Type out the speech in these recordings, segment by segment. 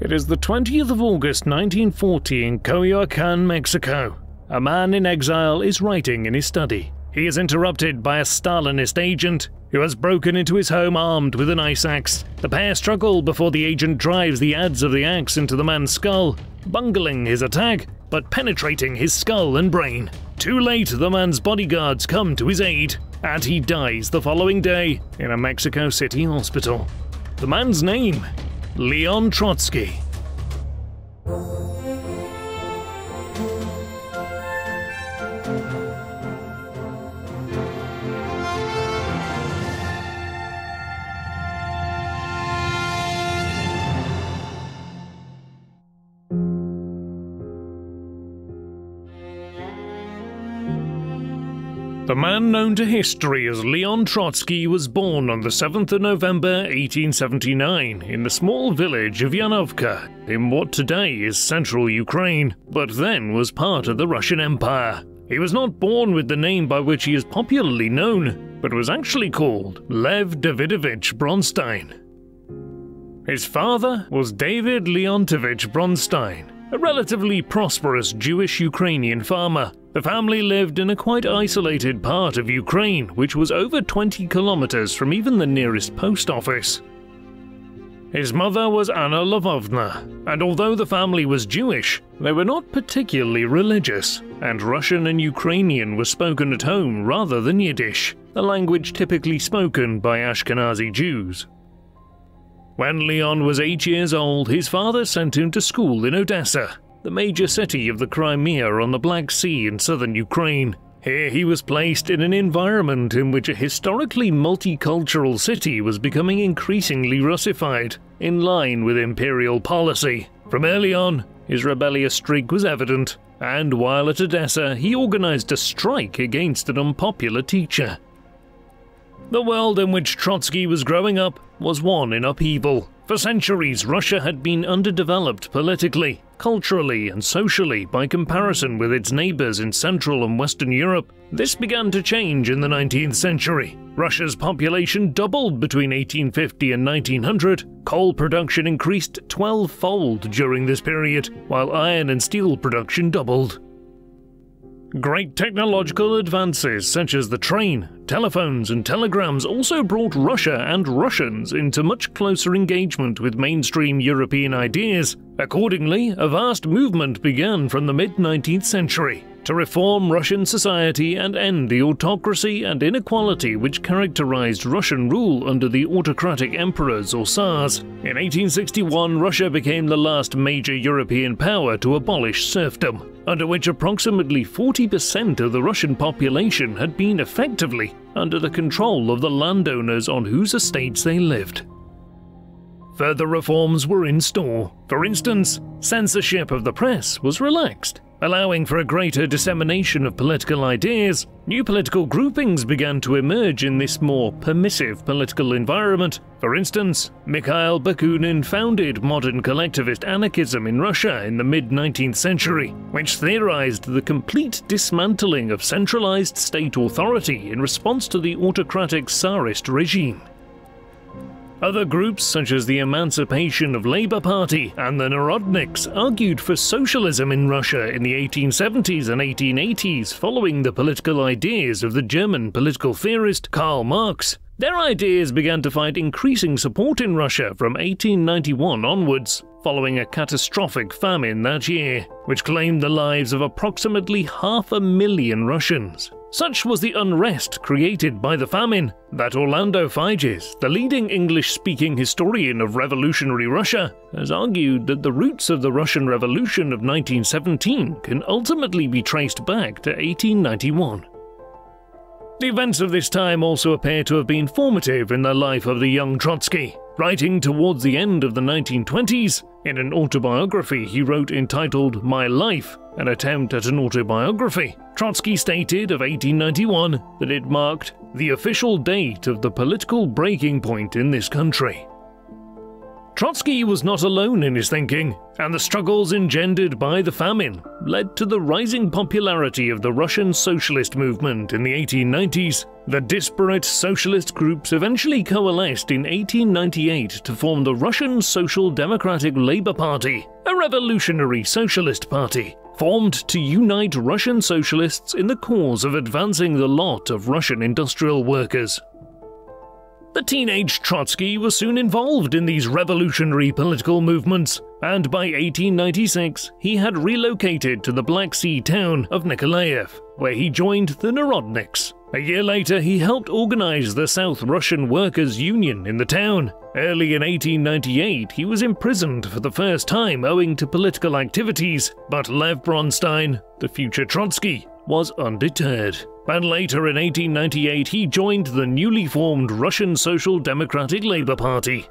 It is the 20th of August 1940 in Coyoacan, Mexico. A man in exile is writing in his study. He is interrupted by a Stalinist agent who has broken into his home armed with an ice axe. The pair struggle before the agent drives the adze of the axe into the man's skull, bungling his attack but penetrating his skull and brain. Too late, the man's bodyguards come to his aid, and he dies the following day in a Mexico City hospital. The man's name? Leon Trotsky. The man known to history as Leon Trotsky was born on the 7th of November 1879 in the small village of Yanovka in what today is central Ukraine, but then was part of the Russian Empire. He was not born with the name by which he is popularly known, but was actually called Lev Davidovich Bronstein. His father was David Leontovich Bronstein, a relatively prosperous Jewish Ukrainian farmer. The family lived in a quite isolated part of Ukraine, which was over 20 kilometers from even the nearest post office. His mother was Anna Lvovna, and although the family was Jewish, they were not particularly religious, and Russian and Ukrainian were spoken at home rather than Yiddish, the language typically spoken by Ashkenazi Jews. When Leon was eight years old, his father sent him to school in Odessa, the major city of the Crimea on the Black Sea in southern Ukraine. Here he was placed in an environment in which a historically multicultural city was becoming increasingly Russified, in line with imperial policy. From early on, his rebellious streak was evident, and while at Odessa, he organized a strike against an unpopular teacher. The world in which Trotsky was growing up was one in upheaval. For centuries, Russia had been underdeveloped politically, culturally, and socially by comparison with its neighbors in Central and Western Europe. This began to change in the 19th century. Russia's population doubled between 1850 and 1900. Coal production increased 12 fold during this period, while iron and steel production doubled. Great technological advances such as the train, telephones, and telegrams also brought Russia and Russians into much closer engagement with mainstream European ideas. Accordingly, a vast movement began from the mid 19th century to reform Russian society and end the autocracy and inequality which characterized Russian rule under the autocratic emperors or Tsars. In 1861, Russia became the last major European power to abolish serfdom under which approximately 40% of the Russian population had been effectively under the control of the landowners on whose estates they lived. Further reforms were in store. For instance, censorship of the press was relaxed, allowing for a greater dissemination of political ideas, new political groupings began to emerge in this more permissive political environment. For instance, Mikhail Bakunin founded modern collectivist anarchism in Russia in the mid 19th century, which theorized the complete dismantling of centralized state authority in response to the autocratic Tsarist regime. Other groups, such as the Emancipation of Labour Party and the Narodniks, argued for socialism in Russia in the 1870s and 1880s following the political ideas of the German political theorist Karl Marx. Their ideas began to find increasing support in Russia from 1891 onwards, following a catastrophic famine that year, which claimed the lives of approximately half a million Russians. Such was the unrest created by the famine that Orlando Figes, the leading English speaking historian of revolutionary Russia, has argued that the roots of the Russian Revolution of 1917 can ultimately be traced back to 1891. The events of this time also appear to have been formative in the life of the young Trotsky. Writing towards the end of the 1920s, in an autobiography he wrote entitled My Life, an attempt at an autobiography, Trotsky stated of 1891 that it marked the official date of the political breaking point in this country. Trotsky was not alone in his thinking, and the struggles engendered by the famine led to the rising popularity of the Russian socialist movement in the 1890s. The disparate socialist groups eventually coalesced in 1898 to form the Russian Social Democratic Labour Party, a revolutionary socialist party formed to unite Russian socialists in the cause of advancing the lot of Russian industrial workers. The teenage Trotsky was soon involved in these revolutionary political movements, and by 1896 he had relocated to the Black Sea town of Nikolaev, where he joined the Narodniks. A year later, he helped organize the South Russian Workers' Union in the town. Early in 1898, he was imprisoned for the first time owing to political activities, but Lev Bronstein, the future Trotsky, was undeterred and later in 1898 he joined the newly formed Russian Social Democratic Labour Party.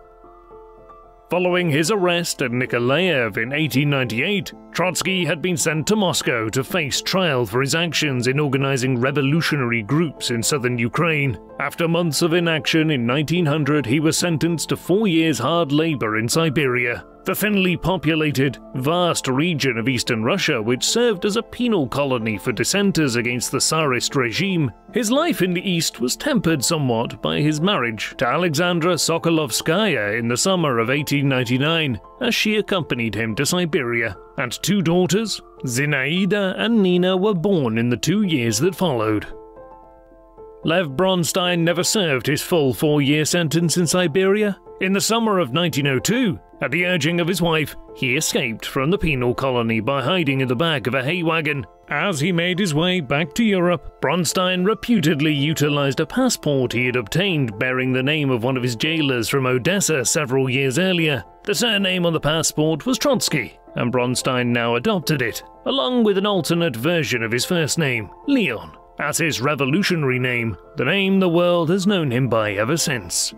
Following his arrest at Nikolaev in 1898, Trotsky had been sent to Moscow to face trial for his actions in organizing revolutionary groups in southern Ukraine. After months of inaction in 1900, he was sentenced to four years hard labor in Siberia the thinly populated, vast region of eastern Russia which served as a penal colony for dissenters against the Tsarist regime. His life in the east was tempered somewhat by his marriage to Alexandra Sokolovskaya in the summer of 1899, as she accompanied him to Siberia, and two daughters, Zinaida and Nina, were born in the two years that followed. Lev Bronstein never served his full four year sentence in Siberia. In the summer of 1902, at the urging of his wife, he escaped from the penal colony by hiding in the back of a hay wagon. As he made his way back to Europe, Bronstein reputedly utilized a passport he had obtained bearing the name of one of his jailers from Odessa several years earlier. The surname on the passport was Trotsky, and Bronstein now adopted it, along with an alternate version of his first name, Leon, as his revolutionary name, the name the world has known him by ever since.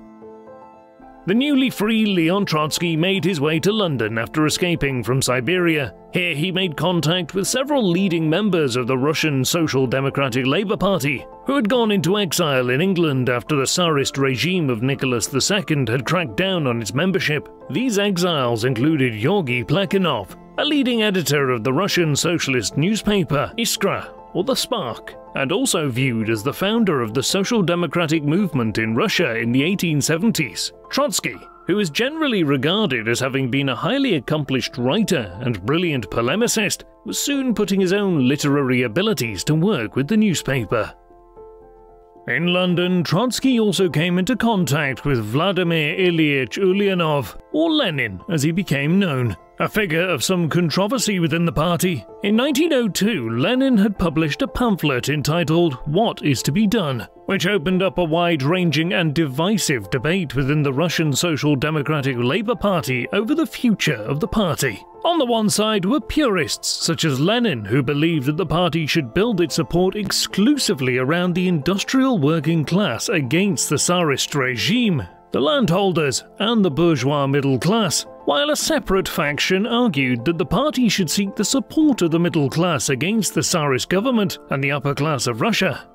The newly free Leon Trotsky made his way to London after escaping from Siberia. Here he made contact with several leading members of the Russian Social Democratic Labour Party, who had gone into exile in England after the Tsarist regime of Nicholas II had cracked down on its membership. These exiles included Georgy Plekhanov, a leading editor of the Russian socialist newspaper Iskra, or The Spark, and also viewed as the founder of the social democratic movement in Russia in the 1870s. Trotsky, who is generally regarded as having been a highly accomplished writer and brilliant polemicist, was soon putting his own literary abilities to work with the newspaper. In London, Trotsky also came into contact with Vladimir Ilyich Ulyanov, or Lenin as he became known, a figure of some controversy within the party. In 1902, Lenin had published a pamphlet entitled What is to be Done, which opened up a wide ranging and divisive debate within the Russian Social Democratic Labour Party over the future of the party. On the one side were purists such as Lenin, who believed that the party should build its support exclusively around the industrial working class against the Tsarist regime, the landholders, and the bourgeois middle class, while a separate faction argued that the party should seek the support of the middle class against the Tsarist government and the upper class of Russia.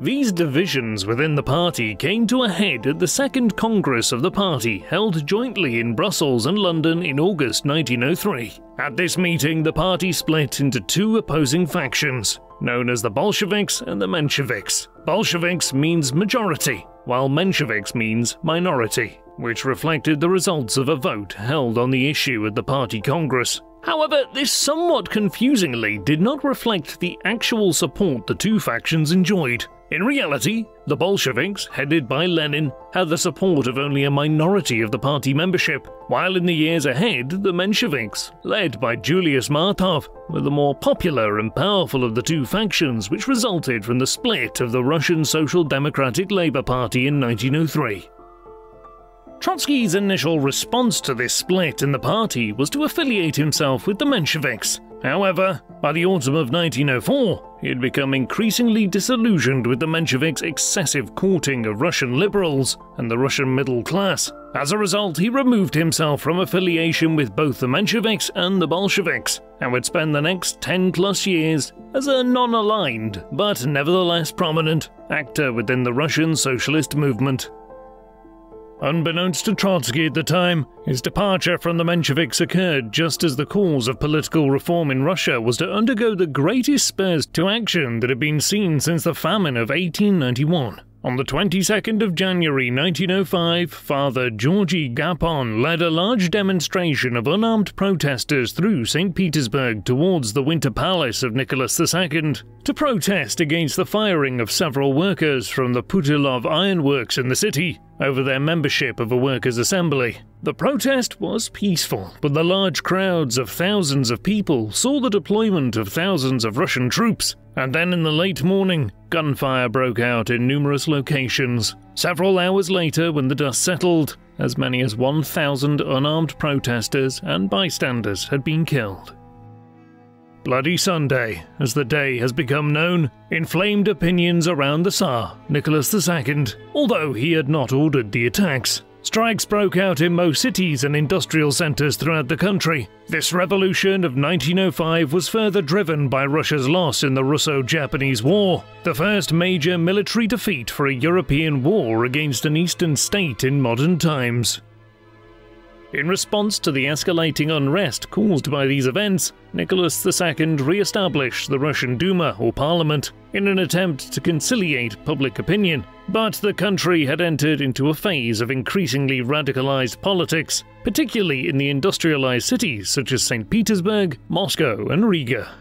These divisions within the party came to a head at the Second Congress of the party held jointly in Brussels and London in August 1903. At this meeting, the party split into two opposing factions, known as the Bolsheviks and the Mensheviks. Bolsheviks means majority, while Mensheviks means minority which reflected the results of a vote held on the issue at the party congress. However, this somewhat confusingly did not reflect the actual support the two factions enjoyed. In reality, the Bolsheviks, headed by Lenin, had the support of only a minority of the party membership, while in the years ahead, the Mensheviks, led by Julius Martov, were the more popular and powerful of the two factions, which resulted from the split of the Russian Social Democratic Labour Party in 1903. Trotsky's initial response to this split in the party was to affiliate himself with the Mensheviks. However, by the autumn of 1904, he had become increasingly disillusioned with the Mensheviks' excessive courting of Russian liberals and the Russian middle class. As a result, he removed himself from affiliation with both the Mensheviks and the Bolsheviks, and would spend the next 10 plus years as a non aligned, but nevertheless prominent, actor within the Russian socialist movement. Unbeknownst to Trotsky at the time, his departure from the Mensheviks occurred just as the cause of political reform in Russia was to undergo the greatest spurs to action that had been seen since the famine of 1891. On the 22nd of January 1905, Father Georgy Gapon led a large demonstration of unarmed protesters through St. Petersburg towards the Winter Palace of Nicholas II to protest against the firing of several workers from the Putilov ironworks in the city over their membership of a workers' assembly. The protest was peaceful, but the large crowds of thousands of people saw the deployment of thousands of Russian troops, and then in the late morning, gunfire broke out in numerous locations. Several hours later, when the dust settled, as many as 1,000 unarmed protesters and bystanders had been killed. Bloody Sunday, as the day has become known, inflamed opinions around the Tsar, Nicholas II, although he had not ordered the attacks. Strikes broke out in most cities and industrial centres throughout the country. This revolution of 1905 was further driven by Russia's loss in the Russo Japanese War, the first major military defeat for a European war against an eastern state in modern times. In response to the escalating unrest caused by these events, Nicholas II re established the Russian Duma or parliament in an attempt to conciliate public opinion. But the country had entered into a phase of increasingly radicalized politics, particularly in the industrialized cities such as St. Petersburg, Moscow, and Riga.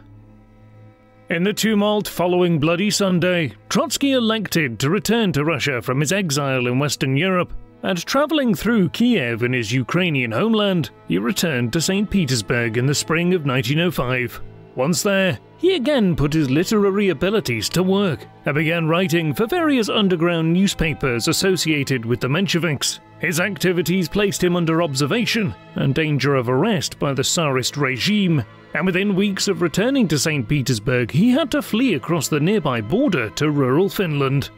In the tumult following Bloody Sunday, Trotsky elected to return to Russia from his exile in Western Europe and travelling through Kiev in his Ukrainian homeland, he returned to St. Petersburg in the spring of 1905. Once there, he again put his literary abilities to work and began writing for various underground newspapers associated with the Mensheviks. His activities placed him under observation and danger of arrest by the Tsarist regime, and within weeks of returning to St. Petersburg, he had to flee across the nearby border to rural Finland.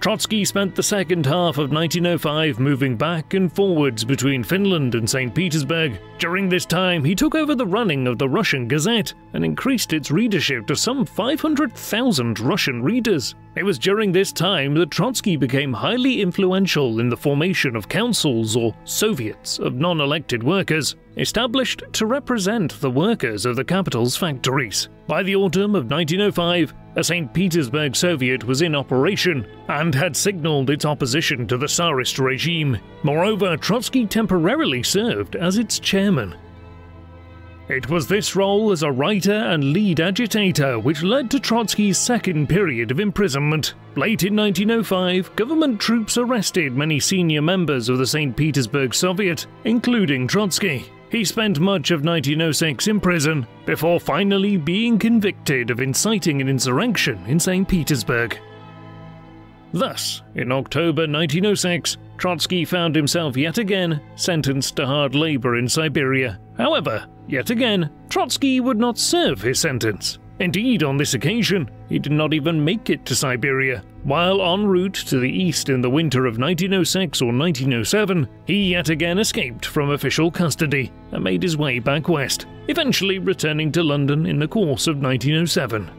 Trotsky spent the second half of 1905 moving back and forwards between Finland and St. Petersburg. During this time, he took over the running of the Russian Gazette and increased its readership to some 500,000 Russian readers. It was during this time that Trotsky became highly influential in the formation of councils or Soviets of non elected workers, established to represent the workers of the capital's factories. By the autumn of 1905, a St. Petersburg Soviet was in operation and had signaled its opposition to the Tsarist regime. Moreover, Trotsky temporarily served as its chairman. It was this role as a writer and lead agitator which led to Trotsky's second period of imprisonment. Late in 1905, government troops arrested many senior members of the St. Petersburg Soviet, including Trotsky. He spent much of 1906 in prison before finally being convicted of inciting an insurrection in St. Petersburg. Thus, in October 1906, Trotsky found himself yet again sentenced to hard labor in Siberia. However, yet again, Trotsky would not serve his sentence. Indeed, on this occasion, he did not even make it to Siberia. While en route to the east in the winter of 1906 or 1907, he yet again escaped from official custody and made his way back west, eventually returning to London in the course of 1907.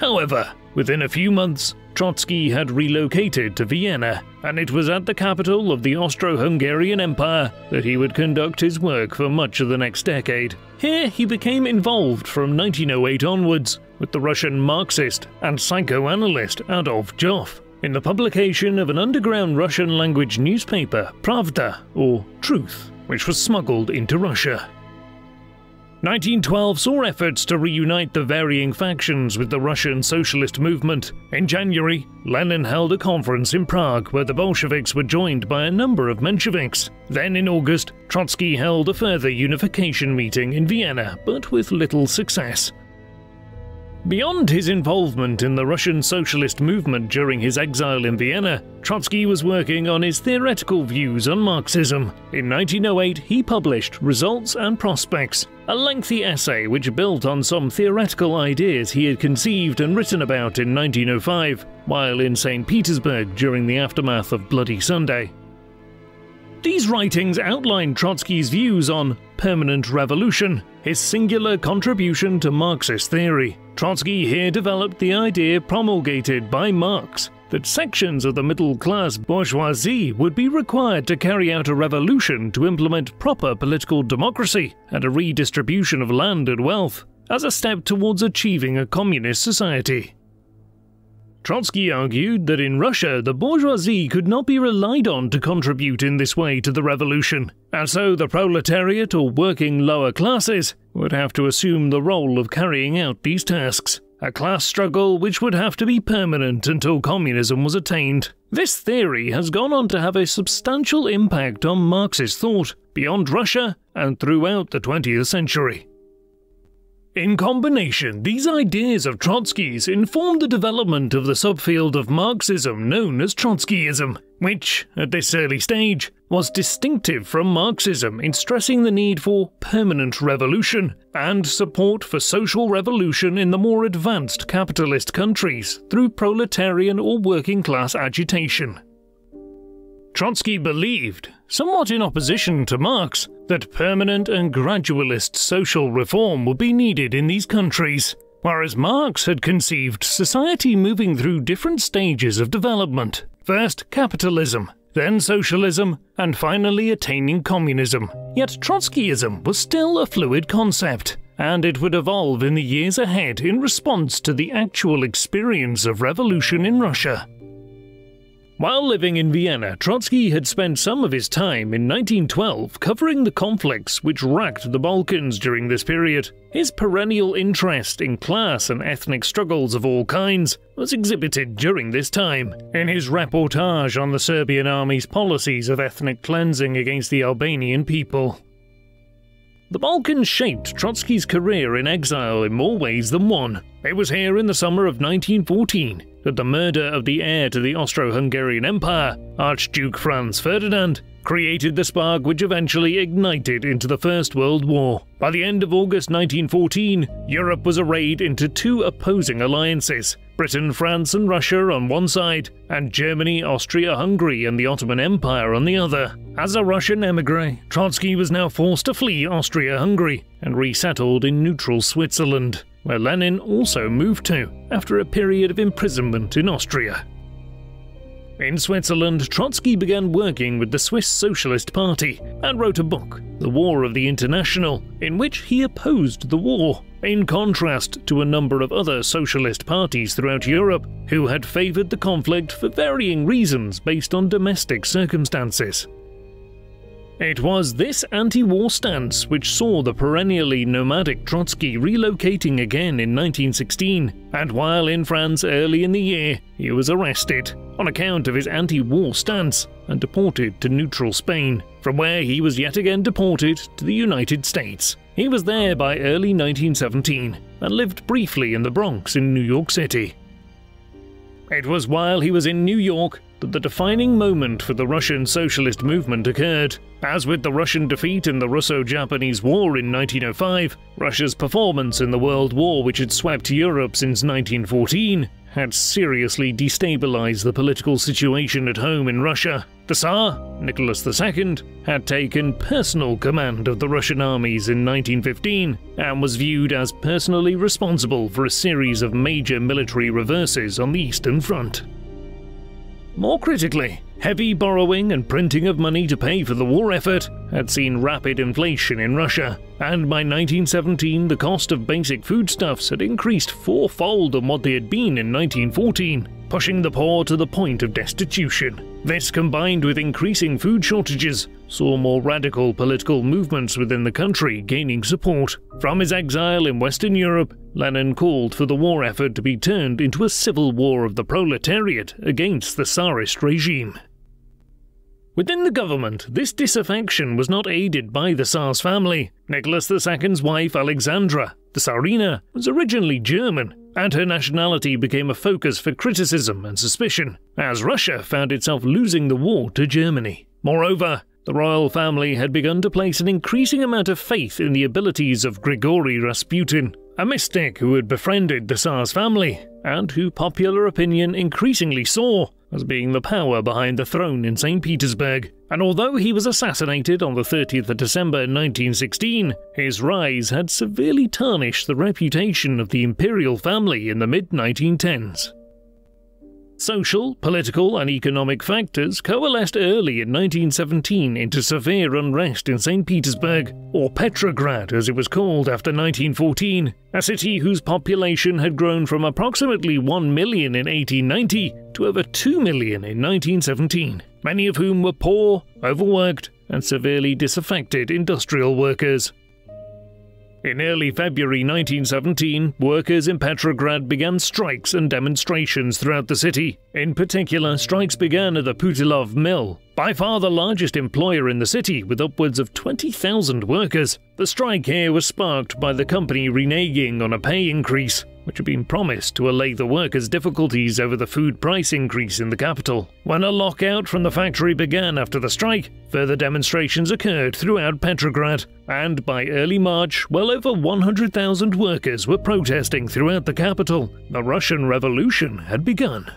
However, within a few months, Trotsky had relocated to Vienna, and it was at the capital of the Austro Hungarian Empire that he would conduct his work for much of the next decade. Here he became involved from 1908 onwards with the Russian Marxist and psychoanalyst Adolf Joffe in the publication of an underground Russian language newspaper, Pravda, or Truth, which was smuggled into Russia. 1912 saw efforts to reunite the varying factions with the Russian socialist movement. In January, Lenin held a conference in Prague where the Bolsheviks were joined by a number of Mensheviks. Then in August, Trotsky held a further unification meeting in Vienna, but with little success. Beyond his involvement in the Russian socialist movement during his exile in Vienna, Trotsky was working on his theoretical views on Marxism. In 1908, he published Results and Prospects, a lengthy essay which built on some theoretical ideas he had conceived and written about in 1905 while in St. Petersburg during the aftermath of Bloody Sunday. These writings outline Trotsky's views on permanent revolution, his singular contribution to Marxist theory. Trotsky here developed the idea promulgated by Marx that sections of the middle class bourgeoisie would be required to carry out a revolution to implement proper political democracy and a redistribution of land and wealth as a step towards achieving a communist society. Trotsky argued that in Russia the bourgeoisie could not be relied on to contribute in this way to the revolution, and so the proletariat or working lower classes would have to assume the role of carrying out these tasks, a class struggle which would have to be permanent until communism was attained. This theory has gone on to have a substantial impact on Marxist thought beyond Russia and throughout the 20th century. In combination, these ideas of Trotsky's informed the development of the subfield of Marxism known as Trotskyism, which, at this early stage, was distinctive from Marxism in stressing the need for permanent revolution and support for social revolution in the more advanced capitalist countries through proletarian or working class agitation. Trotsky believed, somewhat in opposition to Marx, that permanent and gradualist social reform would be needed in these countries, whereas Marx had conceived society moving through different stages of development. First, capitalism, then socialism, and finally attaining communism. Yet Trotskyism was still a fluid concept, and it would evolve in the years ahead in response to the actual experience of revolution in Russia. While living in Vienna, Trotsky had spent some of his time in 1912 covering the conflicts which racked the Balkans during this period. His perennial interest in class and ethnic struggles of all kinds was exhibited during this time. In his reportage on the Serbian army's policies of ethnic cleansing against the Albanian people, the Balkans shaped Trotsky's career in exile in more ways than one. It was here in the summer of 1914 that the murder of the heir to the Austro Hungarian Empire, Archduke Franz Ferdinand, created the spark which eventually ignited into the First World War. By the end of August 1914, Europe was arrayed into two opposing alliances Britain, France, and Russia on one side, and Germany, Austria Hungary, and the Ottoman Empire on the other. As a Russian emigre, Trotsky was now forced to flee Austria Hungary and resettled in neutral Switzerland, where Lenin also moved to after a period of imprisonment in Austria. In Switzerland, Trotsky began working with the Swiss Socialist Party and wrote a book, The War of the International, in which he opposed the war, in contrast to a number of other socialist parties throughout Europe who had favoured the conflict for varying reasons based on domestic circumstances. It was this anti war stance which saw the perennially nomadic Trotsky relocating again in 1916, and while in France early in the year, he was arrested on account of his anti war stance and deported to neutral Spain, from where he was yet again deported to the United States. He was there by early 1917 and lived briefly in the Bronx in New York City. It was while he was in New York that the defining moment for the Russian socialist movement occurred. As with the Russian defeat in the Russo Japanese War in 1905, Russia's performance in the World War, which had swept Europe since 1914, had seriously destabilized the political situation at home in Russia. The Tsar, Nicholas II, had taken personal command of the Russian armies in 1915 and was viewed as personally responsible for a series of major military reverses on the Eastern Front. More critically, heavy borrowing and printing of money to pay for the war effort had seen rapid inflation in Russia, and by 1917 the cost of basic foodstuffs had increased fourfold on what they had been in 1914, pushing the poor to the point of destitution. This, combined with increasing food shortages, saw more radical political movements within the country gaining support. From his exile in Western Europe, Lenin called for the war effort to be turned into a civil war of the proletariat against the Tsarist regime. Within the government, this disaffection was not aided by the Tsar's family. Nicholas II's wife, Alexandra, the Tsarina, was originally German, and her nationality became a focus for criticism and suspicion, as Russia found itself losing the war to Germany. Moreover, the royal family had begun to place an increasing amount of faith in the abilities of Grigory Rasputin, a mystic who had befriended the Tsar's family, and who popular opinion increasingly saw as being the power behind the throne in St. Petersburg. And although he was assassinated on the 30th of December 1916, his rise had severely tarnished the reputation of the imperial family in the mid 1910s. Social, political, and economic factors coalesced early in 1917 into severe unrest in St. Petersburg, or Petrograd as it was called after 1914, a city whose population had grown from approximately 1 million in 1890 to over 2 million in 1917, many of whom were poor, overworked, and severely disaffected industrial workers. In early February 1917, workers in Petrograd began strikes and demonstrations throughout the city. In particular, strikes began at the Putilov mill, by far the largest employer in the city with upwards of 20,000 workers. The strike here was sparked by the company reneging on a pay increase which had been promised to allay the workers' difficulties over the food price increase in the capital. When a lockout from the factory began after the strike, further demonstrations occurred throughout Petrograd, and by early March, well over 100,000 workers were protesting throughout the capital. The Russian Revolution had begun.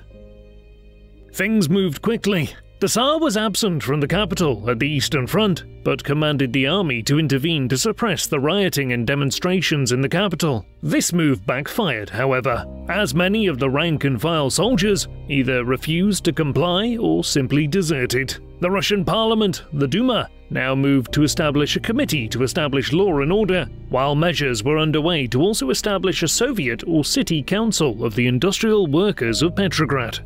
Things moved quickly, the Tsar was absent from the capital at the Eastern Front, but commanded the army to intervene to suppress the rioting and demonstrations in the capital. This move backfired, however, as many of the rank and file soldiers either refused to comply or simply deserted. The Russian parliament, the Duma, now moved to establish a committee to establish law and order, while measures were underway to also establish a Soviet or city council of the industrial workers of Petrograd.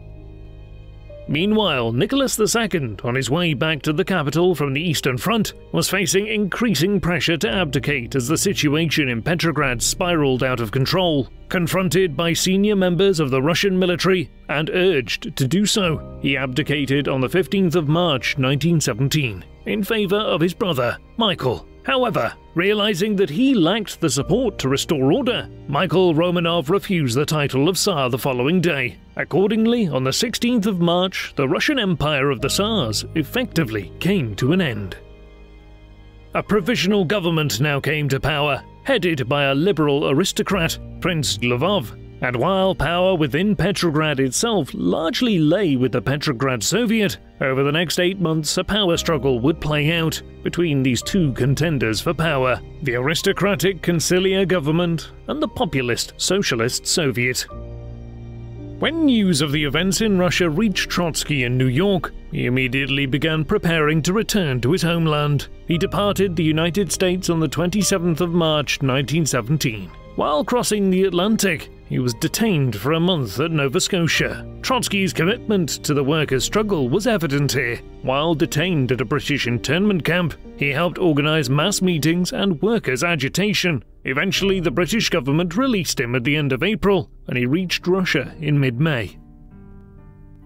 Meanwhile, Nicholas II, on his way back to the capital from the Eastern Front, was facing increasing pressure to abdicate as the situation in Petrograd spiraled out of control. Confronted by senior members of the Russian military and urged to do so, he abdicated on the 15th of March 1917 in favor of his brother, Michael. However, realizing that he lacked the support to restore order, Michael Romanov refused the title of Tsar the following day. Accordingly, on the 16th of March, the Russian Empire of the Tsars effectively came to an end. A provisional government now came to power, headed by a liberal aristocrat, Prince Lvov, and while power within Petrograd itself largely lay with the Petrograd Soviet, over the next eight months a power struggle would play out between these two contenders for power the aristocratic Consilia government and the populist Socialist Soviet. When news of the events in Russia reached Trotsky in New York, he immediately began preparing to return to his homeland. He departed the United States on the 27th of March 1917. While crossing the Atlantic, he was detained for a month at Nova Scotia. Trotsky's commitment to the workers' struggle was evident here. While detained at a British internment camp, he helped organize mass meetings and workers' agitation. Eventually, the British government released him at the end of April, and he reached Russia in mid May.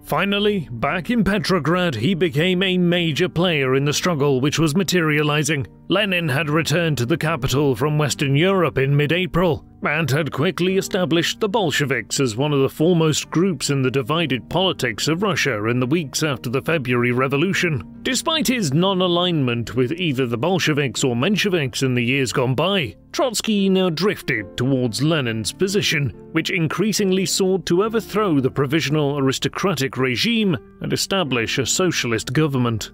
Finally, back in Petrograd, he became a major player in the struggle which was materializing. Lenin had returned to the capital from Western Europe in mid April and had quickly established the Bolsheviks as one of the foremost groups in the divided politics of Russia in the weeks after the February Revolution. Despite his non alignment with either the Bolsheviks or Mensheviks in the years gone by, Trotsky now drifted towards Lenin's position, which increasingly sought to overthrow the provisional aristocratic regime and establish a socialist government.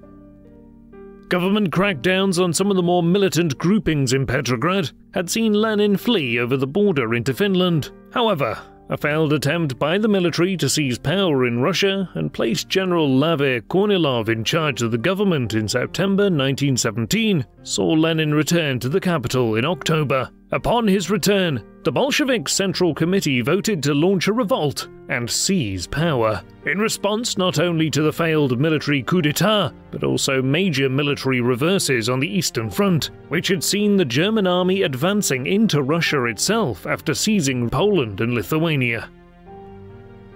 Government crackdowns on some of the more militant groupings in Petrograd had seen Lenin flee over the border into Finland. However, a failed attempt by the military to seize power in Russia and place General Lavr Kornilov in charge of the government in September 1917 saw Lenin return to the capital in October. Upon his return, the Bolshevik Central Committee voted to launch a revolt and seize power. In response not only to the failed military coup d'etat, but also major military reverses on the Eastern Front, which had seen the German army advancing into Russia itself after seizing Poland and Lithuania.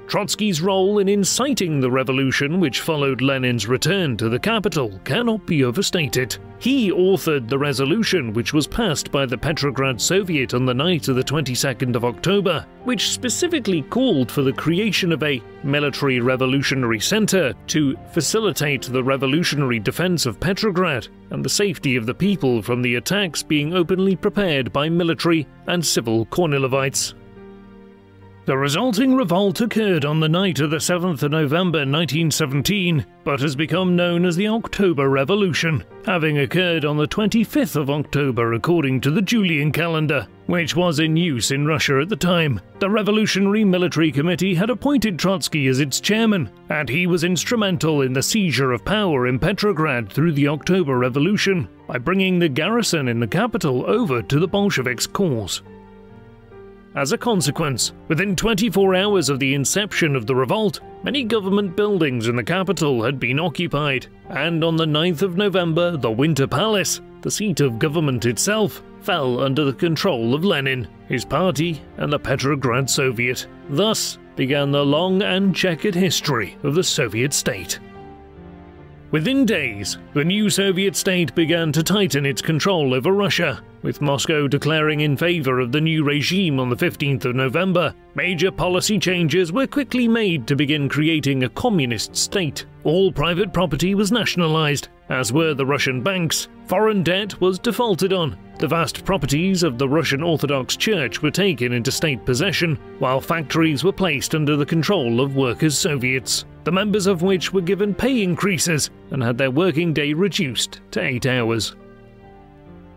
Trotsky's role in inciting the revolution which followed Lenin's return to the capital cannot be overstated. He authored the resolution which was passed by the Petrograd Soviet on the night of the 22nd of October, which specifically called for the creation of a military revolutionary center to facilitate the revolutionary defense of Petrograd and the safety of the people from the attacks being openly prepared by military and civil Kornilovites. The resulting revolt occurred on the night of the 7th of November 1917, but has become known as the October Revolution, having occurred on the 25th of October according to the Julian calendar, which was in use in Russia at the time. The Revolutionary Military Committee had appointed Trotsky as its chairman, and he was instrumental in the seizure of power in Petrograd through the October Revolution by bringing the garrison in the capital over to the Bolsheviks' cause. As a consequence, within 24 hours of the inception of the revolt, many government buildings in the capital had been occupied, and on the 9th of November, the Winter Palace, the seat of government itself, fell under the control of Lenin, his party, and the Petrograd Soviet. Thus began the long and checkered history of the Soviet state. Within days, the new Soviet state began to tighten its control over Russia, with Moscow declaring in favor of the new regime on the 15th of November. Major policy changes were quickly made to begin creating a communist state. All private property was nationalized, as were the Russian banks. Foreign debt was defaulted on. The vast properties of the Russian Orthodox Church were taken into state possession, while factories were placed under the control of workers' Soviets the members of which were given pay increases and had their working day reduced to eight hours.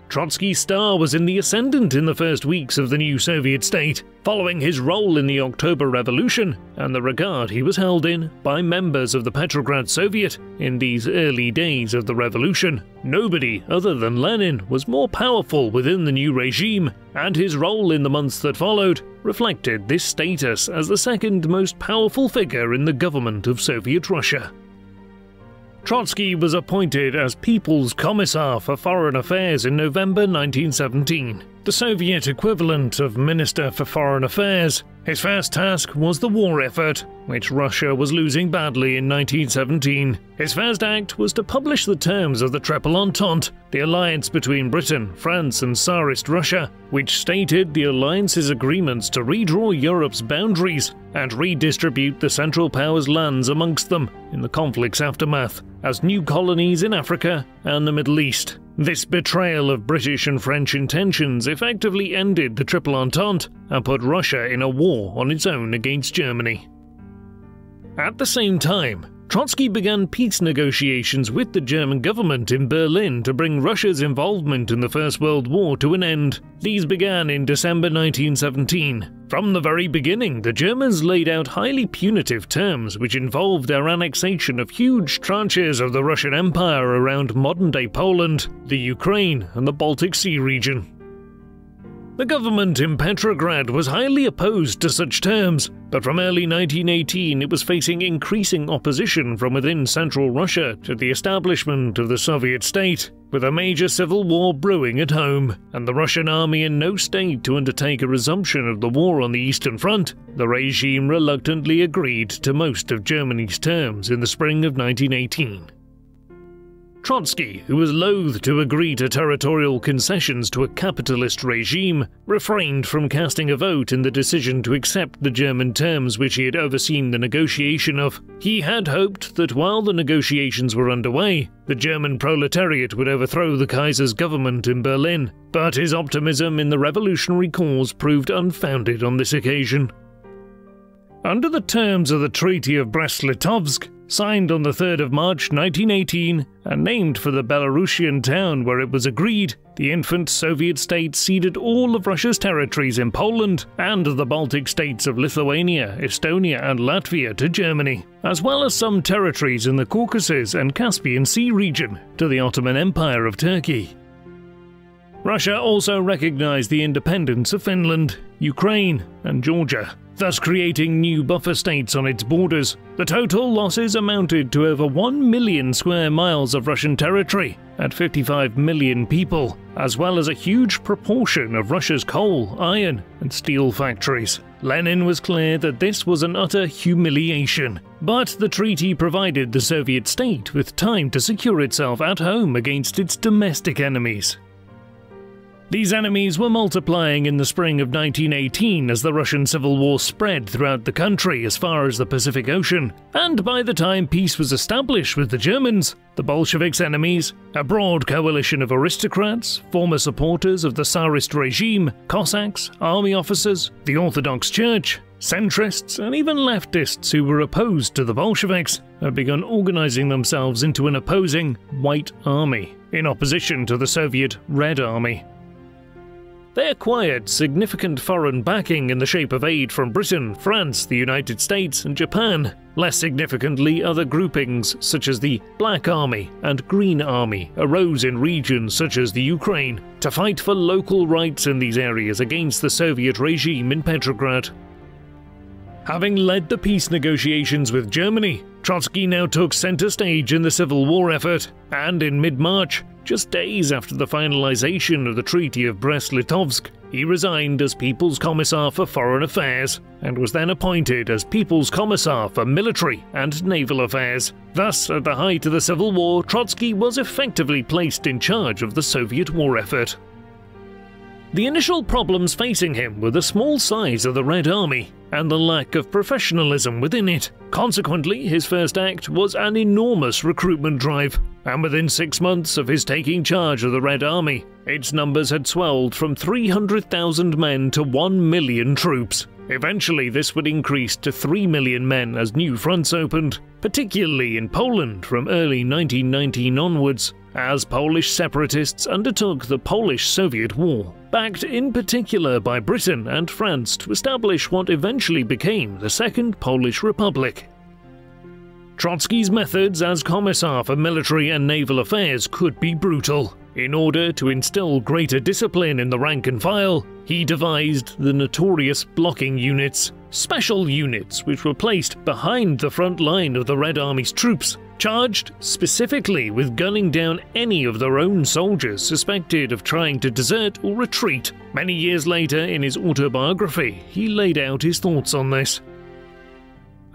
Trotsky's star was in the ascendant in the first weeks of the new Soviet state, following his role in the October Revolution and the regard he was held in by members of the Petrograd Soviet in these early days of the revolution. Nobody other than Lenin was more powerful within the new regime, and his role in the months that followed reflected this status as the second most powerful figure in the government of Soviet Russia. Trotsky was appointed as People's Commissar for Foreign Affairs in November 1917, the Soviet equivalent of Minister for Foreign Affairs. His first task was the war effort, which Russia was losing badly in 1917. His first act was to publish the terms of the Triple Entente, the alliance between Britain, France, and Tsarist Russia, which stated the alliance's agreements to redraw Europe's boundaries and redistribute the Central Powers' lands amongst them in the conflict's aftermath as new colonies in Africa and the Middle East. This betrayal of British and French intentions effectively ended the Triple Entente and put Russia in a war on its own against Germany. At the same time, Trotsky began peace negotiations with the German government in Berlin to bring Russia's involvement in the First World War to an end. These began in December 1917. From the very beginning, the Germans laid out highly punitive terms which involved their annexation of huge tranches of the Russian Empire around modern day Poland, the Ukraine, and the Baltic Sea region. The government in Petrograd was highly opposed to such terms, but from early 1918 it was facing increasing opposition from within central Russia to the establishment of the Soviet state, with a major civil war brewing at home, and the Russian army in no state to undertake a resumption of the war on the Eastern Front. The regime reluctantly agreed to most of Germany's terms in the spring of 1918. Trotsky, who was loath to agree to territorial concessions to a capitalist regime, refrained from casting a vote in the decision to accept the German terms which he had overseen the negotiation of. He had hoped that while the negotiations were underway, the German proletariat would overthrow the Kaiser's government in Berlin, but his optimism in the revolutionary cause proved unfounded on this occasion. Under the terms of the Treaty of Brest-Litovsk, signed on the 3rd of March 1918 and named for the Belarusian town where it was agreed, the infant Soviet state ceded all of Russia's territories in Poland and the Baltic states of Lithuania, Estonia, and Latvia to Germany, as well as some territories in the Caucasus and Caspian Sea region to the Ottoman Empire of Turkey. Russia also recognized the independence of Finland, Ukraine, and Georgia thus creating new buffer states on its borders. The total losses amounted to over 1 million square miles of Russian territory at 55 million people, as well as a huge proportion of Russia's coal, iron, and steel factories. Lenin was clear that this was an utter humiliation, but the treaty provided the Soviet state with time to secure itself at home against its domestic enemies. These enemies were multiplying in the spring of 1918 as the Russian Civil War spread throughout the country as far as the Pacific Ocean, and by the time peace was established with the Germans, the Bolsheviks' enemies, a broad coalition of aristocrats, former supporters of the Tsarist regime, Cossacks, army officers, the Orthodox Church, Centrists and even leftists who were opposed to the Bolsheviks had begun organizing themselves into an opposing White Army, in opposition to the Soviet Red Army. They acquired significant foreign backing in the shape of aid from Britain, France, the United States, and Japan. Less significantly, other groupings such as the Black Army and Green Army arose in regions such as the Ukraine to fight for local rights in these areas against the Soviet regime in Petrograd. Having led the peace negotiations with Germany, Trotsky now took center stage in the Civil War effort, and in mid March, just days after the finalization of the Treaty of Brest-Litovsk, he resigned as People's Commissar for Foreign Affairs and was then appointed as People's Commissar for Military and Naval Affairs. Thus, at the height of the Civil War, Trotsky was effectively placed in charge of the Soviet war effort. The initial problems facing him were the small size of the Red Army and the lack of professionalism within it. Consequently, his first act was an enormous recruitment drive, and within six months of his taking charge of the Red Army, its numbers had swelled from 300,000 men to 1 million troops. Eventually, this would increase to 3 million men as new fronts opened, particularly in Poland from early 1919 onwards, as Polish separatists undertook the Polish Soviet War, backed in particular by Britain and France to establish what eventually became the Second Polish Republic. Trotsky's methods as Commissar for Military and Naval Affairs could be brutal. In order to instill greater discipline in the rank and file, he devised the notorious blocking units, special units which were placed behind the front line of the Red Army's troops, charged specifically with gunning down any of their own soldiers suspected of trying to desert or retreat. Many years later, in his autobiography, he laid out his thoughts on this.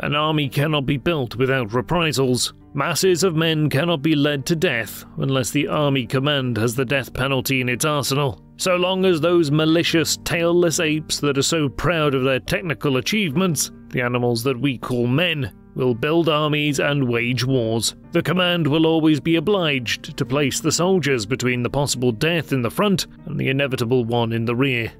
An army cannot be built without reprisals. Masses of men cannot be led to death unless the army command has the death penalty in its arsenal. So long as those malicious, tailless apes that are so proud of their technical achievements, the animals that we call men, will build armies and wage wars. The command will always be obliged to place the soldiers between the possible death in the front and the inevitable one in the rear.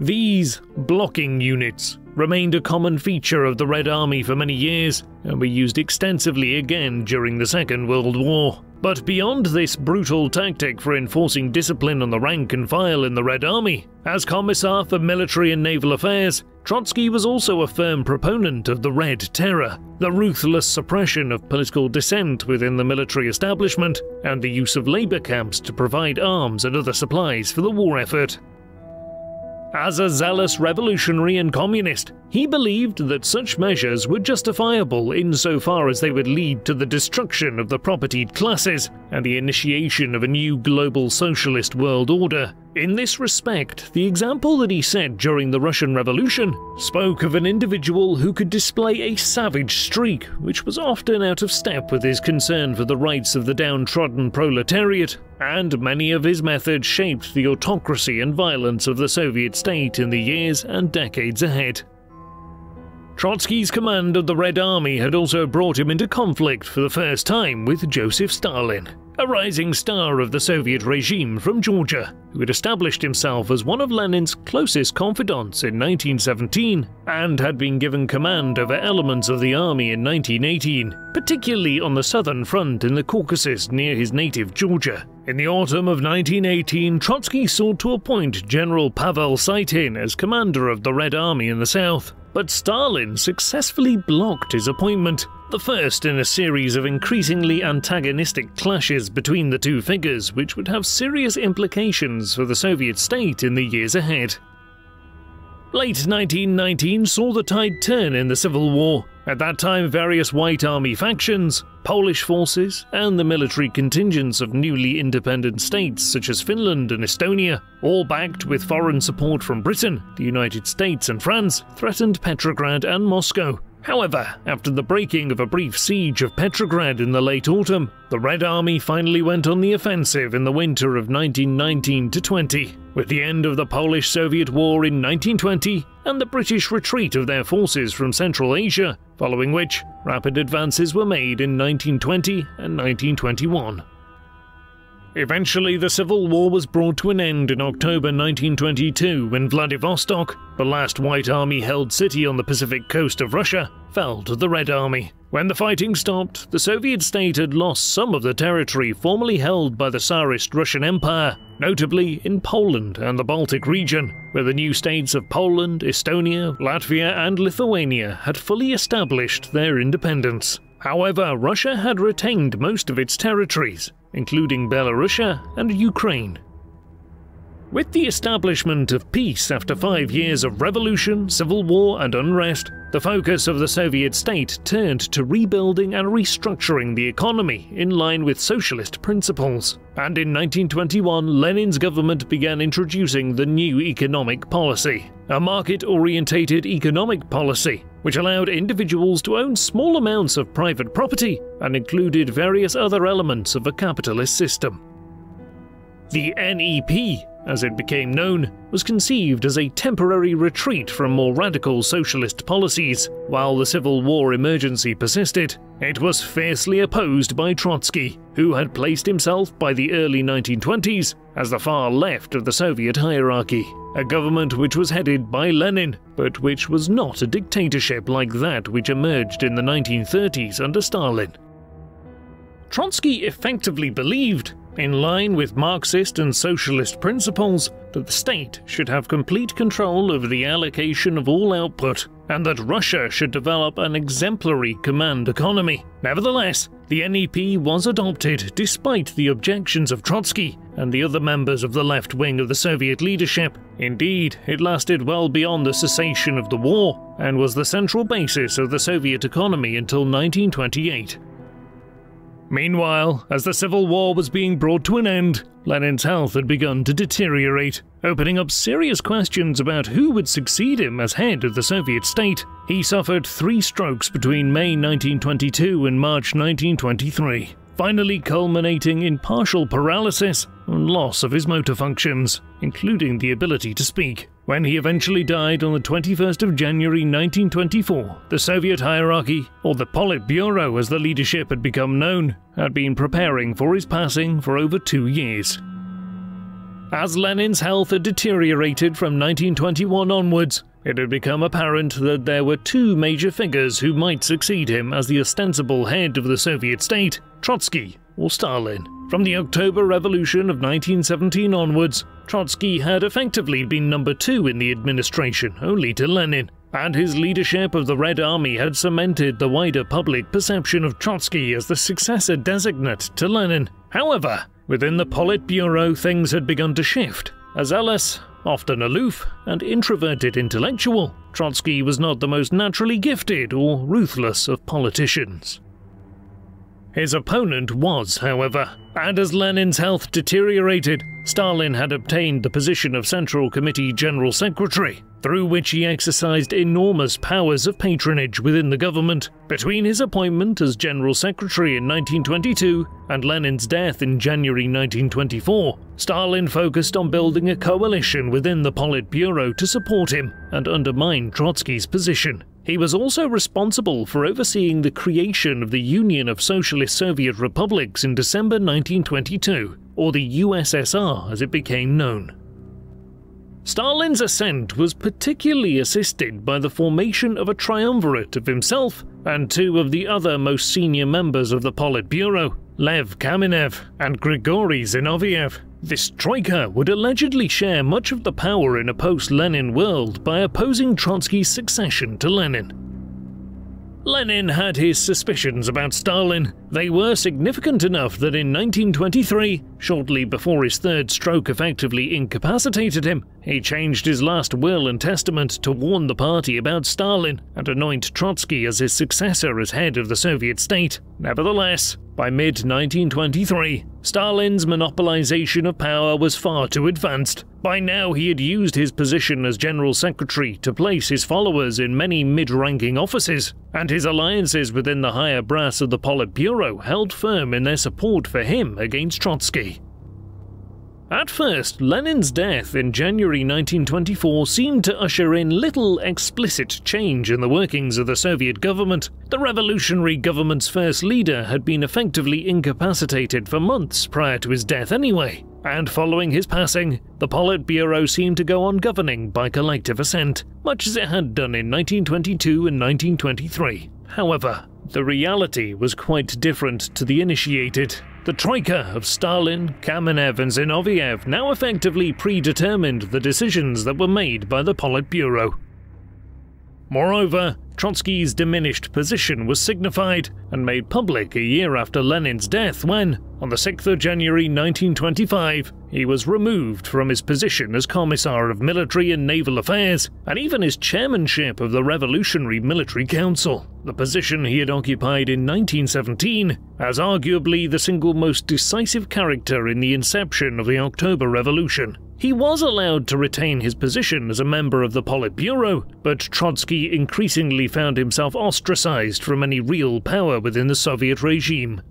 These blocking units remained a common feature of the Red Army for many years and were used extensively again during the Second World War. But beyond this brutal tactic for enforcing discipline on the rank and file in the Red Army, as Commissar for Military and Naval Affairs, Trotsky was also a firm proponent of the Red Terror, the ruthless suppression of political dissent within the military establishment, and the use of labor camps to provide arms and other supplies for the war effort. As a zealous revolutionary and communist, he believed that such measures were justifiable insofar as they would lead to the destruction of the propertied classes and the initiation of a new global socialist world order. In this respect, the example that he set during the Russian Revolution spoke of an individual who could display a savage streak, which was often out of step with his concern for the rights of the downtrodden proletariat, and many of his methods shaped the autocracy and violence of the Soviet state in the years and decades ahead. Trotsky's command of the Red Army had also brought him into conflict for the first time with Joseph Stalin, a rising star of the Soviet regime from Georgia, who had established himself as one of Lenin's closest confidants in 1917 and had been given command over elements of the army in 1918, particularly on the southern front in the Caucasus near his native Georgia. In the autumn of 1918, Trotsky sought to appoint General Pavel Sytin as commander of the Red Army in the south, but Stalin successfully blocked his appointment, the first in a series of increasingly antagonistic clashes between the two figures, which would have serious implications for the Soviet state in the years ahead. Late 1919 saw the tide turn in the Civil War. At that time, various White Army factions, Polish forces, and the military contingents of newly independent states such as Finland and Estonia, all backed with foreign support from Britain, the United States, and France, threatened Petrograd and Moscow. However, after the breaking of a brief siege of Petrograd in the late autumn, the Red Army finally went on the offensive in the winter of 1919 20, with the end of the Polish Soviet War in 1920 and the British retreat of their forces from Central Asia, following which rapid advances were made in 1920 and 1921. Eventually, the civil war was brought to an end in October 1922 when Vladivostok, the last White Army held city on the Pacific coast of Russia, fell to the Red Army. When the fighting stopped, the Soviet state had lost some of the territory formerly held by the Tsarist Russian Empire, notably in Poland and the Baltic region, where the new states of Poland, Estonia, Latvia, and Lithuania had fully established their independence. However, Russia had retained most of its territories, including Belarusia and Ukraine. With the establishment of peace after five years of revolution, civil war, and unrest, the focus of the Soviet state turned to rebuilding and restructuring the economy in line with socialist principles. And in 1921, Lenin's government began introducing the new economic policy, a market orientated economic policy which allowed individuals to own small amounts of private property and included various other elements of a capitalist system. The NEP as it became known, was conceived as a temporary retreat from more radical socialist policies. While the Civil War emergency persisted, it was fiercely opposed by Trotsky, who had placed himself by the early 1920s as the far left of the Soviet hierarchy, a government which was headed by Lenin, but which was not a dictatorship like that which emerged in the 1930s under Stalin. Trotsky effectively believed in line with Marxist and socialist principles, that the state should have complete control over the allocation of all output, and that Russia should develop an exemplary command economy. Nevertheless, the NEP was adopted despite the objections of Trotsky and the other members of the left wing of the Soviet leadership. Indeed, it lasted well beyond the cessation of the war and was the central basis of the Soviet economy until 1928. Meanwhile, as the Civil War was being brought to an end, Lenin's health had begun to deteriorate, opening up serious questions about who would succeed him as head of the Soviet state. He suffered three strokes between May 1922 and March 1923 finally culminating in partial paralysis and loss of his motor functions, including the ability to speak. When he eventually died on the 21st of January 1924, the Soviet hierarchy, or the Politburo as the leadership had become known, had been preparing for his passing for over two years. As Lenin's health had deteriorated from 1921 onwards, it had become apparent that there were two major figures who might succeed him as the ostensible head of the Soviet state Trotsky or Stalin. From the October Revolution of 1917 onwards, Trotsky had effectively been number two in the administration, only to Lenin, and his leadership of the Red Army had cemented the wider public perception of Trotsky as the successor designate to Lenin. However, within the Politburo, things had begun to shift. A zealous, often aloof and introverted intellectual, Trotsky was not the most naturally gifted or ruthless of politicians. His opponent was, however, and as Lenin's health deteriorated, Stalin had obtained the position of Central Committee General Secretary, through which he exercised enormous powers of patronage within the government. Between his appointment as General Secretary in 1922 and Lenin's death in January 1924, Stalin focused on building a coalition within the Politburo to support him and undermine Trotsky's position. He was also responsible for overseeing the creation of the Union of Socialist Soviet Republics in December 1922, or the USSR as it became known. Stalin's ascent was particularly assisted by the formation of a triumvirate of himself and two of the other most senior members of the Politburo, Lev Kamenev and Grigory Zinoviev. This troika would allegedly share much of the power in a post Lenin world by opposing Trotsky's succession to Lenin. Lenin had his suspicions about Stalin. They were significant enough that in 1923, shortly before his third stroke effectively incapacitated him, he changed his last will and testament to warn the party about Stalin and anoint Trotsky as his successor as head of the Soviet state. Nevertheless, by mid 1923, Stalin's monopolization of power was far too advanced. By now, he had used his position as General Secretary to place his followers in many mid ranking offices, and his alliances within the higher brass of the Politburo held firm in their support for him against Trotsky. At first, Lenin's death in January 1924 seemed to usher in little explicit change in the workings of the Soviet government. The revolutionary government's first leader had been effectively incapacitated for months prior to his death anyway, and following his passing, the Politburo seemed to go on governing by collective assent, much as it had done in 1922 and 1923. However, the reality was quite different to the initiated. The troika of Stalin, Kamenev, and Zinoviev now effectively predetermined the decisions that were made by the Politburo. Moreover, Trotsky's diminished position was signified and made public a year after Lenin's death when, on the 6th of January 1925, he was removed from his position as Commissar of Military and Naval Affairs and even his chairmanship of the Revolutionary Military Council, the position he had occupied in 1917 as arguably the single most decisive character in the inception of the October Revolution. He was allowed to retain his position as a member of the Politburo, but Trotsky increasingly found himself ostracized from any real power within the Soviet regime.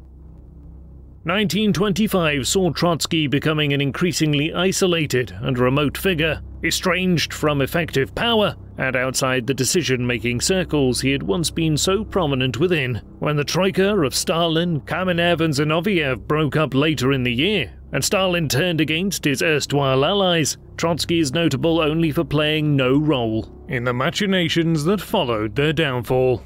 1925 saw Trotsky becoming an increasingly isolated and remote figure, estranged from effective power and outside the decision making circles he had once been so prominent within. When the troika of Stalin, Kamenev, and Zinoviev broke up later in the year, and Stalin turned against his erstwhile allies, Trotsky is notable only for playing no role in the machinations that followed their downfall.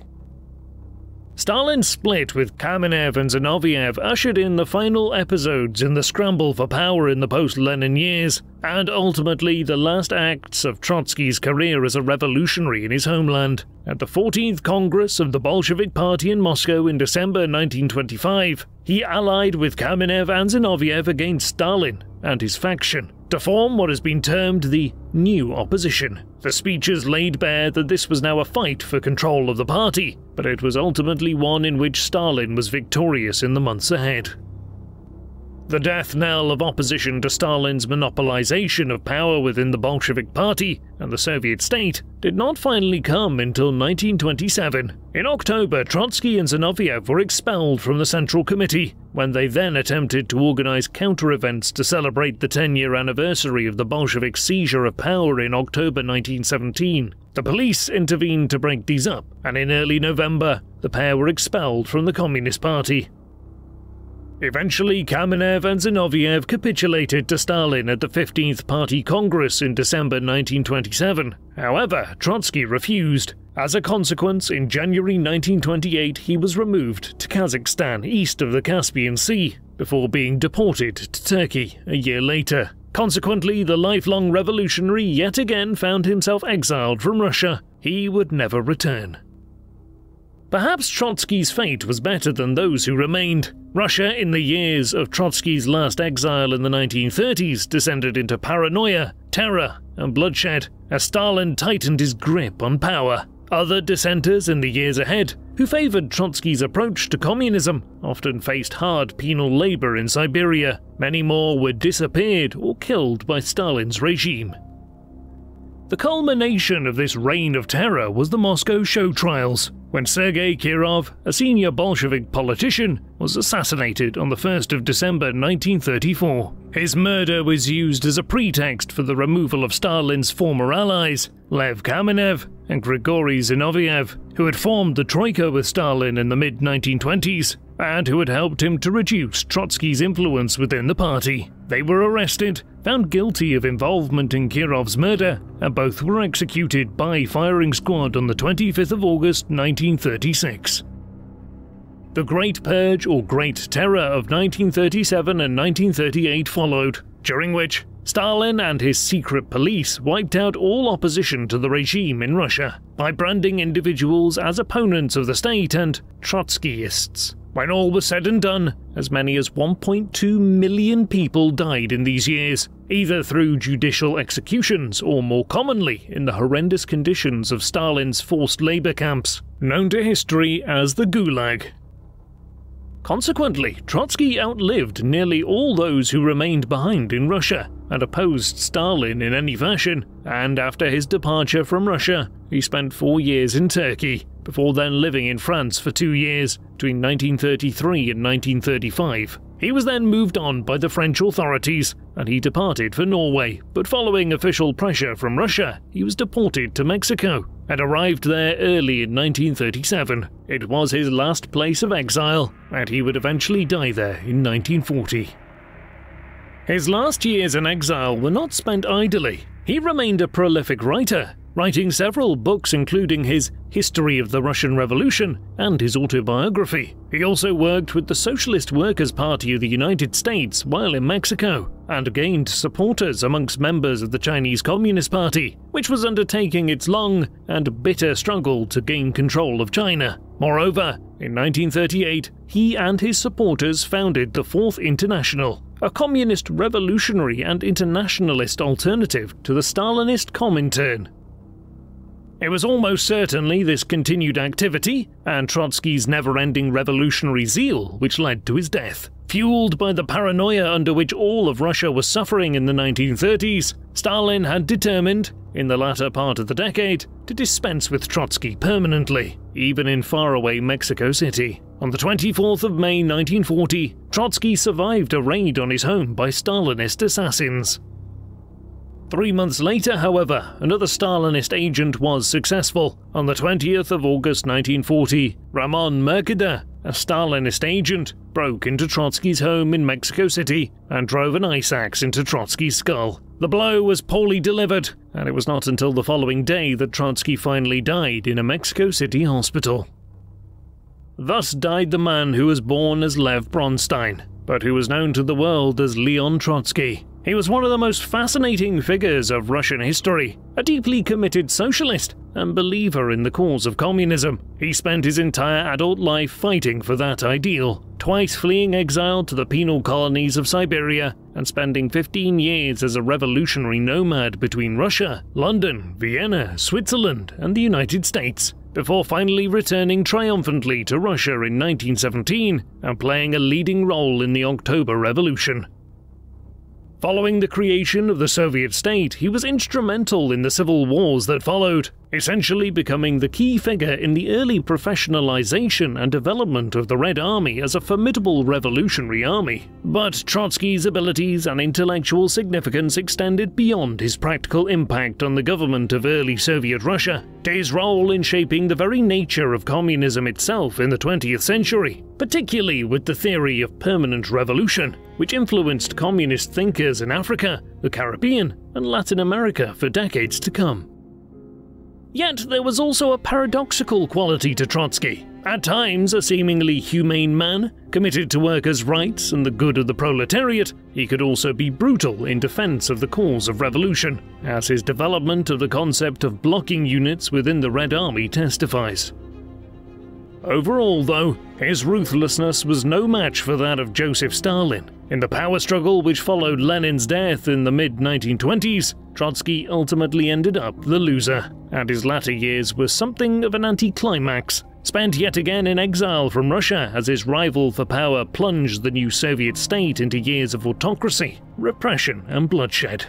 Stalin's split with Kamenev and Zinoviev ushered in the final episodes in the scramble for power in the post Lenin years, and ultimately the last acts of Trotsky's career as a revolutionary in his homeland. At the 14th Congress of the Bolshevik Party in Moscow in December 1925, he allied with Kamenev and Zinoviev against Stalin and his faction to form what has been termed the new opposition. The speeches laid bare that this was now a fight for control of the party, but it was ultimately one in which Stalin was victorious in the months ahead. The death knell of opposition to Stalin's monopolization of power within the Bolshevik Party and the Soviet state did not finally come until 1927. In October, Trotsky and Zinoviev were expelled from the Central Committee when they then attempted to organize counter events to celebrate the 10 year anniversary of the Bolshevik seizure of power in October 1917. The police intervened to break these up, and in early November, the pair were expelled from the Communist Party. Eventually, Kamenev and Zinoviev capitulated to Stalin at the 15th Party Congress in December 1927. However, Trotsky refused. As a consequence, in January 1928, he was removed to Kazakhstan east of the Caspian Sea, before being deported to Turkey a year later. Consequently, the lifelong revolutionary yet again found himself exiled from Russia. He would never return. Perhaps Trotsky's fate was better than those who remained. Russia, in the years of Trotsky's last exile in the 1930s, descended into paranoia, terror, and bloodshed as Stalin tightened his grip on power. Other dissenters in the years ahead, who favored Trotsky's approach to communism, often faced hard penal labor in Siberia. Many more were disappeared or killed by Stalin's regime. The culmination of this reign of terror was the Moscow show trials, when Sergei Kirov, a senior Bolshevik politician, was assassinated on the 1st of December 1934. His murder was used as a pretext for the removal of Stalin's former allies, Lev Kamenev and Grigory Zinoviev, who had formed the Troika with Stalin in the mid 1920s and who had helped him to reduce Trotsky's influence within the party. They were arrested, found guilty of involvement in Kirov's murder, and both were executed by firing squad on the 25th of August 1936. The Great Purge or Great Terror of 1937 and 1938 followed, during which Stalin and his secret police wiped out all opposition to the regime in Russia by branding individuals as opponents of the state and Trotskyists. When all was said and done, as many as 1.2 million people died in these years, either through judicial executions or more commonly in the horrendous conditions of Stalin's forced labor camps, known to history as the Gulag. Consequently, Trotsky outlived nearly all those who remained behind in Russia and opposed Stalin in any fashion, and after his departure from Russia, he spent four years in Turkey, before then living in France for two years, between 1933 and 1935. He was then moved on by the French authorities and he departed for Norway, but following official pressure from Russia, he was deported to Mexico and arrived there early in 1937. It was his last place of exile, and he would eventually die there in 1940. His last years in exile were not spent idly. He remained a prolific writer, writing several books including his History of the Russian Revolution and his autobiography. He also worked with the Socialist Workers' Party of the United States while in Mexico and gained supporters amongst members of the Chinese Communist Party, which was undertaking its long and bitter struggle to gain control of China. Moreover, in 1938, he and his supporters founded the Fourth International, a communist revolutionary and internationalist alternative to the Stalinist Comintern. It was almost certainly this continued activity and Trotsky's never ending revolutionary zeal which led to his death. Fueled by the paranoia under which all of Russia was suffering in the 1930s, Stalin had determined, in the latter part of the decade, to dispense with Trotsky permanently, even in faraway Mexico City. On the 24th of May 1940, Trotsky survived a raid on his home by Stalinist assassins. Three months later, however, another Stalinist agent was successful. On the 20th of August 1940, Ramon Mercader, a Stalinist agent, broke into Trotsky's home in Mexico City and drove an ice axe into Trotsky's skull. The blow was poorly delivered, and it was not until the following day that Trotsky finally died in a Mexico City hospital. Thus died the man who was born as Lev Bronstein, but who was known to the world as Leon Trotsky. He was one of the most fascinating figures of Russian history, a deeply committed socialist and believer in the cause of communism. He spent his entire adult life fighting for that ideal, twice fleeing exile to the penal colonies of Siberia and spending 15 years as a revolutionary nomad between Russia, London, Vienna, Switzerland, and the United States before finally returning triumphantly to Russia in 1917 and playing a leading role in the October Revolution. Following the creation of the Soviet state, he was instrumental in the civil wars that followed, essentially becoming the key figure in the early professionalization and development of the Red Army as a formidable revolutionary army. But Trotsky's abilities and intellectual significance extended beyond his practical impact on the government of early Soviet Russia to his role in shaping the very nature of communism itself in the 20th century, particularly with the theory of permanent revolution which influenced communist thinkers in Africa, the Caribbean, and Latin America for decades to come. Yet there was also a paradoxical quality to Trotsky. At times, a seemingly humane man, committed to workers' rights and the good of the proletariat, he could also be brutal in defense of the cause of revolution, as his development of the concept of blocking units within the Red Army testifies. Overall, though, his ruthlessness was no match for that of Joseph Stalin. In the power struggle which followed Lenin's death in the mid 1920s, Trotsky ultimately ended up the loser, and his latter years were something of an anticlimax. Spent yet again in exile from Russia as his rival for power plunged the new Soviet state into years of autocracy, repression, and bloodshed.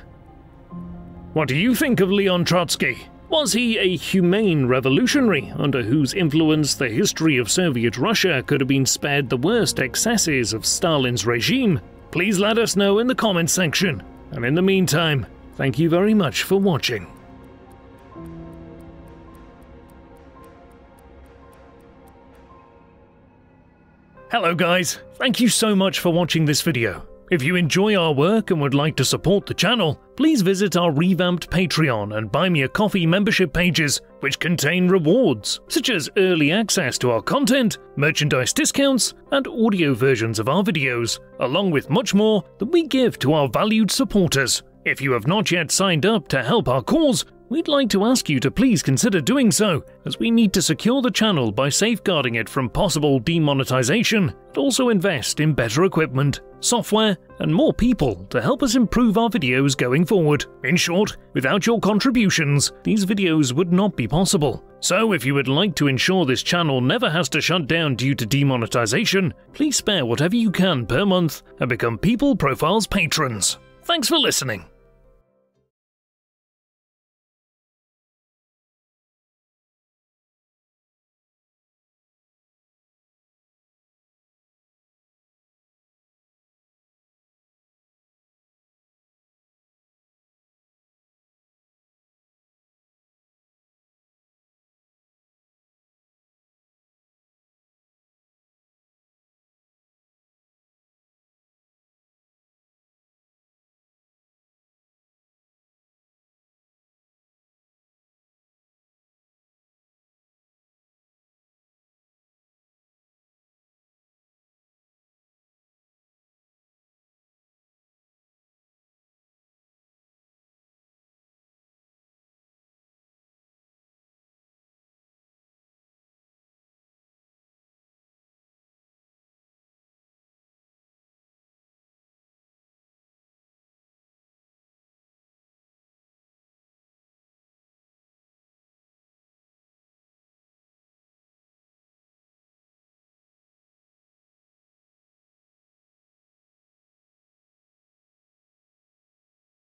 What do you think of Leon Trotsky? Was he a humane revolutionary under whose influence the history of Soviet Russia could have been spared the worst excesses of Stalin's regime? Please let us know in the comments section. And in the meantime, thank you very much for watching. Hello guys, thank you so much for watching this video. If you enjoy our work and would like to support the channel, please visit our revamped Patreon and Buy Me a Coffee membership pages, which contain rewards, such as early access to our content, merchandise discounts, and audio versions of our videos, along with much more that we give to our valued supporters. If you have not yet signed up to help our cause, we'd like to ask you to please consider doing so, as we need to secure the channel by safeguarding it from possible demonetization, and also invest in better equipment, software, and more people to help us improve our videos going forward. In short, without your contributions, these videos would not be possible. So if you would like to ensure this channel never has to shut down due to demonetization, please spare whatever you can per month and become People Profiles patrons. Thanks for listening.